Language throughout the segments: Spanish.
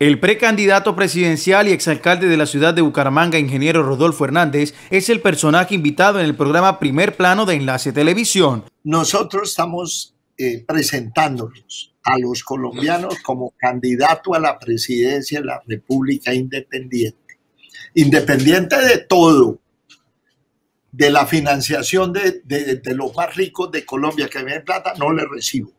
El precandidato presidencial y exalcalde de la ciudad de Bucaramanga, ingeniero Rodolfo Hernández, es el personaje invitado en el programa Primer Plano de Enlace Televisión. Nosotros estamos eh, presentándonos a los colombianos como candidato a la presidencia de la República Independiente. Independiente de todo, de la financiación de, los más ricos de Colombia que ven plata, no le recibo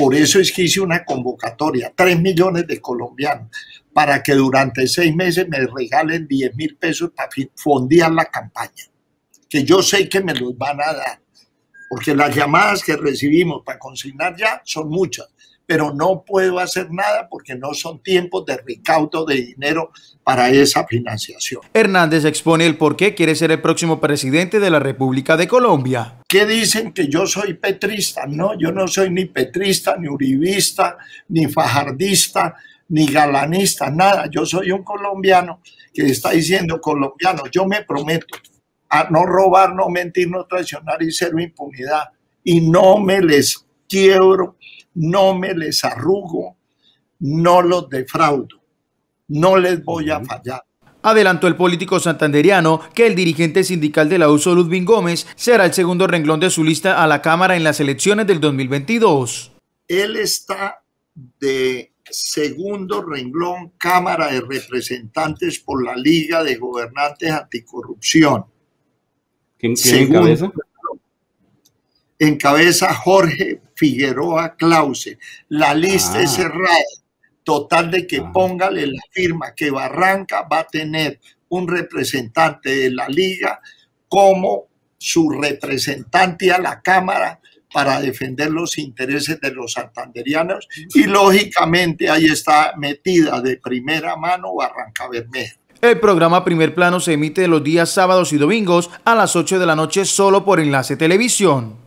por eso es que hice una convocatoria, 3 millones de colombianos, para que durante seis meses me regalen 10 mil pesos para fondear la campaña, que yo sé que me los van a dar, porque las llamadas que recibimos para consignar ya son muchas pero no puedo hacer nada porque no son tiempos de recaudo de dinero para esa financiación. Hernández expone el por qué quiere ser el próximo presidente de la República de Colombia. ¿Qué dicen que yo soy petrista? No, yo no soy ni petrista, ni uribista, ni fajardista, ni galanista, nada. Yo soy un colombiano que está diciendo colombiano, yo me prometo a no robar, no mentir, no traicionar y cero impunidad. Y no me les quiebro no me les arrugo, no los defraudo, no les voy a fallar. Adelantó el político santanderiano que el dirigente sindical de la USO, Ludwig Gómez, será el segundo renglón de su lista a la Cámara en las elecciones del 2022. Él está de segundo renglón Cámara de Representantes por la Liga de Gobernantes Anticorrupción. ¿Quién, encabeza? Encabeza Jorge Figueroa Clause. La lista es ah. cerrada. Total de que ah. póngale la firma que Barranca va a tener un representante de la liga como su representante a la Cámara para defender los intereses de los santanderianos y lógicamente ahí está metida de primera mano Barranca Bermeja. El programa Primer Plano se emite los días sábados y domingos a las 8 de la noche solo por Enlace Televisión.